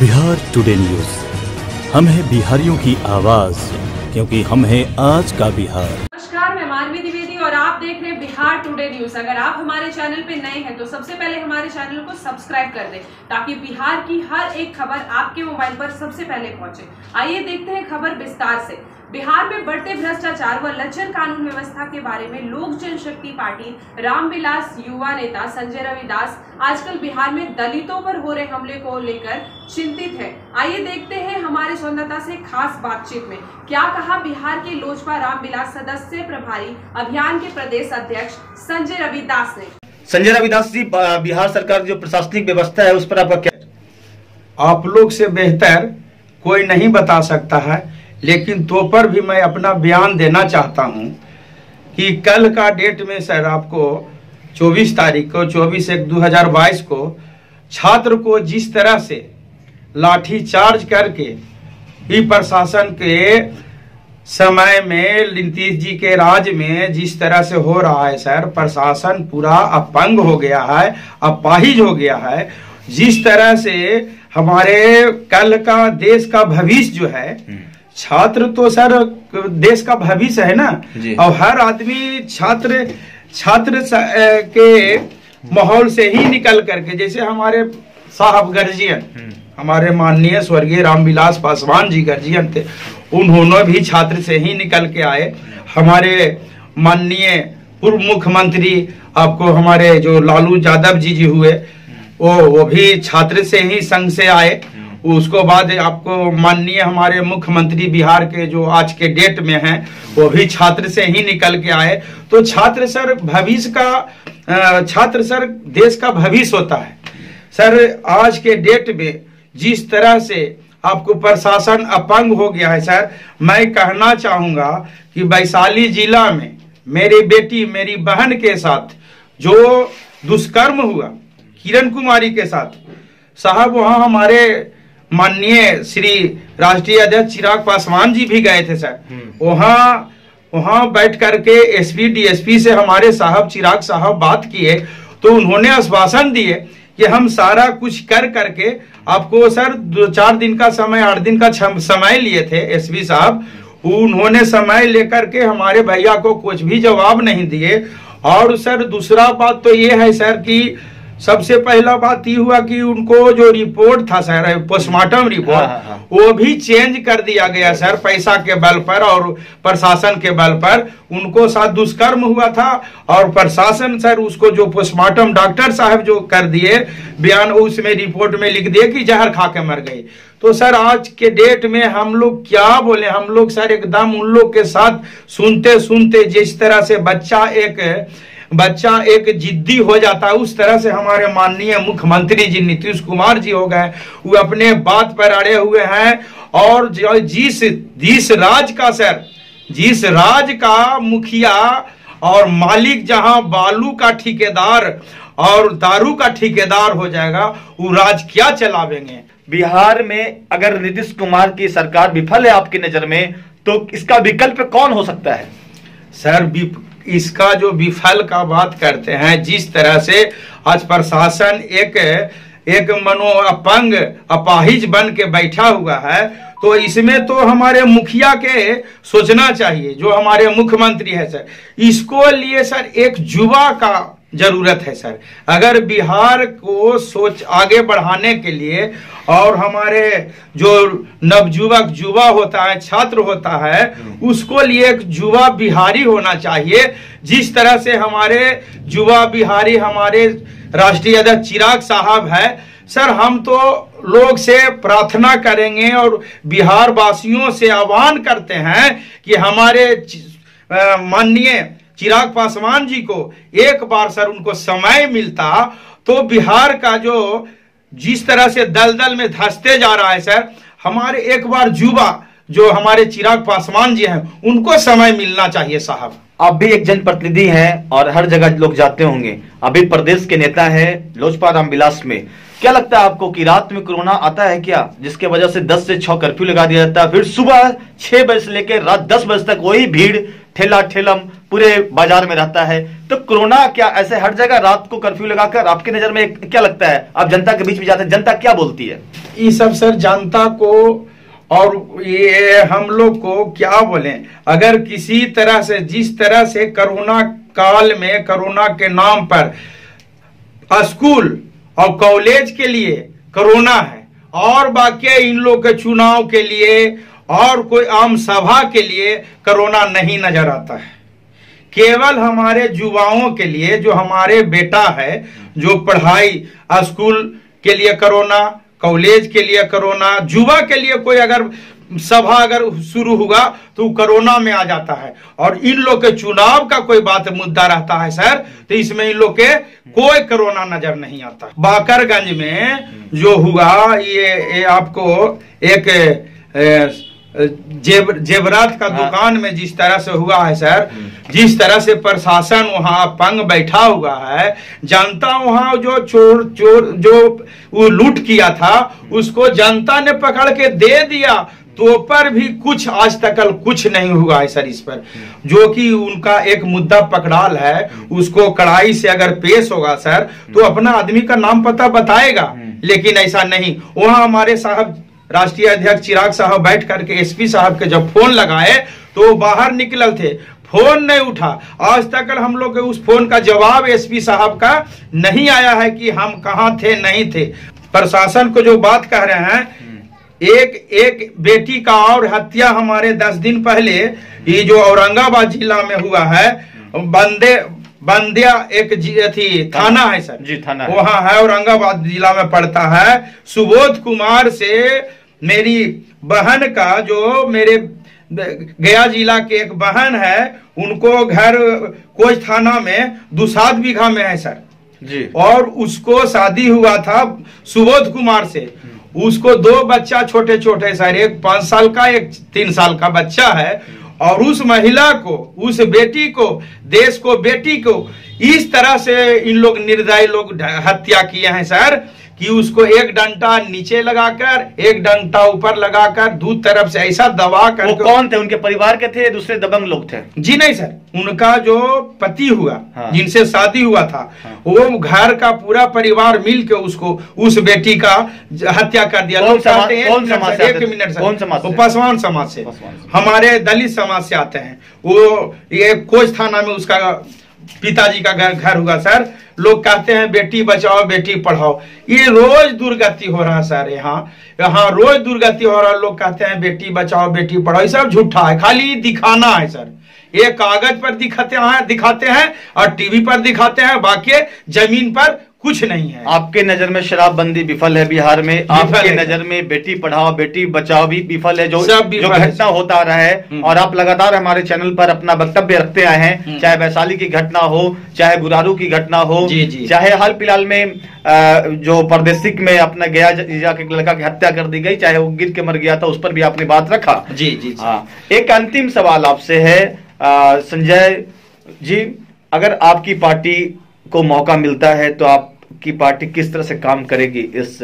Bihar today news हम हैं बिहारियों की आवाज़ क्योंकि हम हैं आज का बिहार। नमस्कार, मैं मानवी द्विवेदी और आप देख रहे हैं बिहार टुडे न्यूज़। अगर आप हमारे चैनल पे नए हैं तो सबसे पहले हमारे चैनल को सब्सक्राइब कर दें, ताकि बिहार की हर एक खबर आपके मोबाइल पर सबसे पहले पहुँचे। आइए देखते हैं खबर विस्तार से। बिहार में बढ़ते भ्रष्टाचार व लचर कानून व्यवस्था के बारे में लोक जनशक्ति पार्टी रामविलास युवा नेता संजय रविदास आजकल बिहार में दलितों पर हो रहे हमले को लेकर चिंतित है। आइए देखते हैं हमारे संवाददाता से खास बातचीत में। क्या कहा बिहार के लोजपा रामविलास सदस्य? प्रभारी अभियान के प्रदेश अध्यक्ष संजय रविदास ने। संजय रविदास जी बिहार सरकार जो प्रशासनिक व्यवस्था है उस पर आपका क्या आप लोग से बेहतर कोई नहीं बता सकता है लेकिन तो पर भी मैं अपना बयान देना चाहता हूँ कि कल का डेट में सर आपको 24 तारीख को 24 एक 2022 को छात्र को जिस तरह से लाठी चार्ज करके ही प्रशासन के समय में नीतीश जी के राज में जिस तरह से हो रहा है सर प्रशासन पूरा अपंग हो गया है अपाहिज हो गया है। जिस तरह से हमारे कल का देश का भविष्य जो है छात्र तो सर देश का भविष्य है ना? और हर आदमी छात्र छात्र के माहौल से ही निकल करके जैसे हमारे साहब गर्जियन हमारे माननीय स्वर्गीय रामविलास पासवान जी गर्जियन थे। उन्होंने भी छात्र से ही निकल के आए। हमारे माननीय पूर्व मुख्यमंत्री, आपको हमारे जो लालू यादव जी जी हुए, वो वो भी छात्र से ही संघ से आए। उसको बाद आपको माननीय हमारे मुख्यमंत्री बिहार के जो आज के डेट में हैं, वो भी छात्र से ही निकल के आए। तो छात्र सर, भविष्य का छात्र सर, देश का भविष्य होता है। सर, आज के डेट में जिस तरह से आपको प्रशासन अपंग हो गया है सर मैं कहना चाहूँगा कि वैशाली जिला में मेरी बेटी मेरी बहन के साथ जो दुष्कर्म हुआ किरण कुमारी के साथ साहब वहाँ हमारे माननीय श्री राष्ट्रीय अध्यक्ष चिराग पासवान जी भी गए थे सर। वहाँ वहाँ बैठ करके एसपी डीएसपी से हमारे साहब चिराग साहब बात किए तो उन्होंने आश्वासन दिए कि हम सारा कुछ कर करके आपको सर, दो चार दिन का समय, आठ दिन का समय लिए थे एसपी साहब। उन्होंने समय लेकर के हमारे भैया को कुछ भी जवाब नहीं दिए। और सर, दूसरा बात तो ये है सर कि सबसे पहला बात ये हुआ कि उनको जो रिपोर्ट था सर पोस्टमार्टम हाँ, हाँ, रिपोर्ट हाँ। वो भी चेंज कर दिया गया सर पैसा के बल पर और प्रशासन के बल पर। उनको साथ दुष्कर्म हुआ था और प्रशासन सर उसको जो पोस्टमार्टम डॉक्टर साहब जो कर दिए बयान उसमें रिपोर्ट में लिख दिए कि जहर खा के मर गई तो सर आज के डेट में हम लोग क्या बोले? हम लोग सर एकदम उन लोग के साथ सुनते सुनते जिस तरह से बच्चा एक बच्चा एक जिद्दी हो जाता है उस तरह से हमारे माननीय मुख्यमंत्री जी नीतीश कुमार जी हो गए वो अपने बात पर अड़े हुए हैं और जिस जिस राज का सर जिस राज का मुखिया और मालिक जहाँ बालू का ठेकेदार और दारू का ठेकेदार हो जाएगा वो राज क्या चलावेंगे? बिहार में अगर नीतीश कुमार की सरकार विफल है आपकी नज़र में तो इसका विकल्प कौन हो सकता है? सर इसका जो विफल का बात करते हैं, जिस तरह से आज प्रशासन एक एक मनो अपंग, अपाहिज बन के बैठा हुआ है तो इसमें तो हमारे मुखिया के सोचना चाहिए, जो हमारे मुख्यमंत्री है, सर। इसको लिए, सर, एक युवा का ज़रूरत है सर। अगर बिहार को सोच आगे बढ़ाने के लिए और हमारे जो नवयुवक युवा होता है छात्र होता है उसको लिए एक युवा बिहारी होना चाहिए। जिस तरह से हमारे युवा बिहारी हमारे राष्ट्रीय अध्यक्ष चिराग साहब है सर हम तो लोग से प्रार्थना करेंगे और बिहार वासियों से आह्वान करते हैं कि हमारे माननीय चिराग पासवान जी को एक बार सर उनको समय मिलता तो बिहार का जो जिस तरह से दलदल में धसते जा रहा है सर, हमारे एक बार युवा जो हमारे चिराग पासवान जी हैं, उनको समय मिलना चाहिए साहब। आप भी एक जनप्रतिनिधि हैं और हर जगह लोग जाते होंगे। अभी प्रदेश के नेता है लोजपा रामविलास में। क्या लगता है आपको कि रात में कोरोना आता है क्या? जिसके वजह से 10 से 6 कर्फ्यू लगा दिया जाता है। फिर सुबह 6 बजे से लेकर रात 10 बजे तक वही भीड़, ठेला ठेलम पूरे बाज़ार में रहता है। तो कोरोना क्या ऐसे हर जगह रात को कर्फ्यू लगाकर आपकी नज़र में क्या लगता है? आप जनता के बीच में जाते हैं, जनता क्या बोलती है? ये सब सर जनता को और ये हम लोग को क्या बोले? अगर किसी तरह से, जिस तरह से कोरोना काल में, कोरोना के नाम पर, स्कूल और कॉलेज के लिए कोरोना है, और बाकी इन लोग के चुनाव के लिए, और कोई आम सभा के लिए कोरोना नहीं नज़र आता है। केवल हमारे युवाओं के लिए जो हमारे बेटा है, जो पढ़ाई, स्कूल के लिए कोरोना, कॉलेज के लिए कोरोना, युवा के लिए कोई अगर सभा अगर शुरू हुआ तो कोरोना में आ जाता है। और इन लोग के चुनाव का कोई बात मुद्दा रहता है सर तो इसमें इन लोग के कोई कोरोना नज़र नहीं आता। बाकरगंज में जो हुआ ये, ये आपको एक ए, जेब जेवरात का हाँ। दुकान में जिस तरह से हुआ है सर जिस तरह से प्रशासन वहाँ पंग बैठा हुआ है जनता वहाँ जो चोर चोर जो वो लूट किया था उसको जनता ने पकड़ के दे दिया। तो पर भी कुछ आज तक कुछ नहीं हुआ है सर इस पर। जो कि उनका एक मुद्दा पकड़ाल है, उसको कड़ाई से अगर पेश होगा सर तो अपना आदमी का नाम पता बताएगा। लेकिन ऐसा नहीं। वहाँ हमारे साहब, राष्ट्रीय अध्यक्ष चिराग साहब बैठ करके, एसपी साहब के जब फ़ोन लगाए तो बाहर निकल थे। फ़ोन नहीं उठा। आज तक हम लोग के उस फ़ोन का जवाब एसपी साहब का नहीं आया है कि हम कहा थे, नहीं थे। प्रशासन को जो बात कह रहे हैं एक एक बेटी का और हत्या हमारे दस दिन पहले ये जो औरंगाबाद जिला में हुआ है बंदे बंदिया एक जी- अथी थाना है सर। जी, थाना वहाँ है औरंगाबाद जिला में पड़ता है। सुबोध कुमार से मेरी बहन का जो मेरे गया जिला के एक बहन है उनको घर कोच थाना में दुसात बीघा में है सर। जी। और उसको शादी हुआ था सुबोध कुमार से। उसको दो बच्चा छोटे छोटे सर, एक पाँच साल का, एक तीन साल का बच्चा है, और उस महिला को, उस बेटी को, देश को, बेटी को, इस तरह से इन लोग, निर्दयी लोग हत्या किए हैं, सर। कि उसको एक डंटा नीचे लगाकर एक डंटा ऊपर लगाकर दो तरफ़ से ऐसा दबा वो कर कौन थे उनके परिवार के थे दूसरे दबंग लोग थे जी नहीं सर उनका जो पति हुआ हाँ। जिनसे शादी हुआ था हाँ। वो घर का पूरा परिवार मिल के उसको उस बेटी का हत्या कर दिया लोग समाज- हैं, एक मिनट सर, वो? पासवान समाज से। हमारे दलित समाज से आते हैं वो ये कोच थाना में उसका पिताजी का घर घर हुआ, सर। लोग कहते हैं, बेटी बचाओ, बेटी पढ़ाओ। ये रोज दुर्गति हो रहा है, सर, यहाँ। यहाँ रोज दुर्गति हो रहा है, लोग कहते हैं, बेटी बचाओ, बेटी पढ़ाओ। ये सब झूठा है, खाली दिखाना है, सर। ये कागज़ पर दिखाते हैं दिखाते हैं, और टीवी पर दिखाते हैं, बाकी ज़मीन पर कुछ नहीं है। आपके नज़र में शराबबंदी विफल है बिहार में आपके नज़र में बेटी पढ़ाओ बेटी बचाओ भी विफल है जो जो घटना होता रहा है। हम्म। और आप लगातार हमारे चैनल पर अपना वक्तव्य रखते आए हैं हम्म। चाहे वैशाली की घटना हो चाहे गुरारू की घटना हो जी, जी। चाहे हाल फ़िलहाल में जो परदेशिक में अपना गया जीजा के लड़का की हत्या कर दी गई चाहे वो गिर के मर गया था उस पर भी आपने बात रखा। जी जी हाँ। एक अंतिम सवाल आपसे है संजय जी अगर आपकी पार्टी को मौका मिलता है तो आपकी पार्टी किस तरह से काम करेगी इस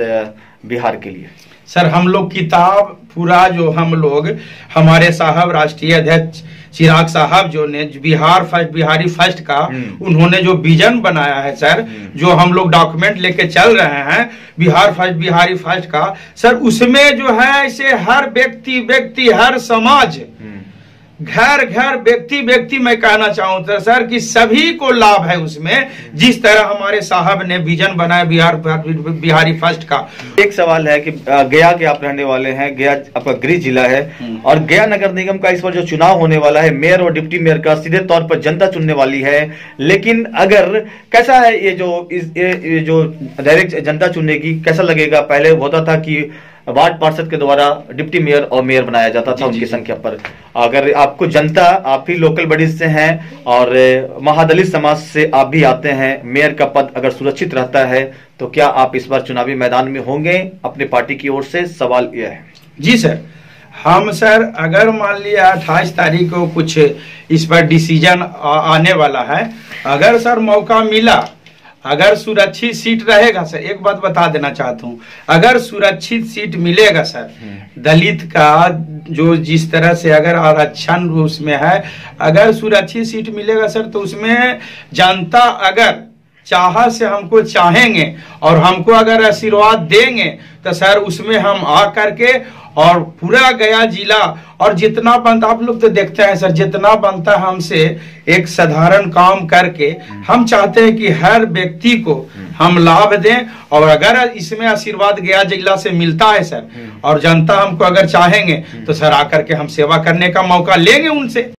बिहार के लिए सर हम लोग किताब पूरा जो हम लोग हमारे साहब राष्ट्रीय अध्यक्ष चिराग साहब जो ने बिहार फ़र्स्ट बिहारी फ़र्स्ट का हम्म। उन्होंने जो विजन बनाया है सर हम्म। जो हम लोग डॉक्यूमेंट लेके चल रहे हैं बिहार फ़र्स्ट बिहारी फ़र्स्ट का सर उसमें जो है ऐसे हर व्यक्ति व्यक्ति हर समाज घर घर व्यक्ति व्यक्ति मैं कहना चाहूँ तो सर कि सभी को लाभ है उसमें। जिस तरह हमारे साहब ने विजन बनाया बिहार बिहारी फ़र्स्ट का। एक सवाल है कि गया के आप रहने वाले हैं गया आपका गृह जिला है और गया नगर निगम का इस बार जो चुनाव होने वाला है मेयर और डिप्टी मेयर का सीधे तौर पर जनता चुनने वाली है। लेकिन अगर कैसा है ये जो इस ये, ये जो डायरेक्ट जनता चुनेगी कैसा लगेगा? पहले होता था कि वार्ड पार्षद के द्वारा डिप्टी मेयर और मेयर बनाया जाता था उनकी संख्या पर। अगर आपको जनता आप ही लोकल बडीज से हैं और महादलित समाज से आप भी आते हैं मेयर का पद अगर सुरक्षित रहता है तो क्या आप इस बार चुनावी मैदान में होंगे? अपने पार्टी की ओर से सवाल यह है। जी सर। हम सर अगर मान लिया अट्ठाईस तारीख को कुछ इस पर डिसीज़न आने वाला है अगर सर मौका मिला अगर सुरक्षित सीट रहेगा सर एक बात बता देना चाहता हूँ। अगर सुरक्षित सीट मिलेगा सर दलित का जो जिस तरह से अगर आरक्षण उसमें है अगर सुरक्षित सीट मिलेगा सर तो उसमें जनता अगर चाह से हमको चाहेंगे और हमको अगर आशीर्वाद देंगे तो सर उसमें हम आ करके और पूरा गया जिला, और जितना बनता, आप लोग तो देखते हैं सर, जितना बनता है हमसे, एक साधारण काम करके, हम चाहते हैं कि हर व्यक्ति को हम लाभ दें, और अगर इसमें आशीर्वाद गया जिला से मिलता है सर, और जनता हमको अगर चाहेंगे तो सर आकर के हम सेवा करने का मौका लेंगे उनसे।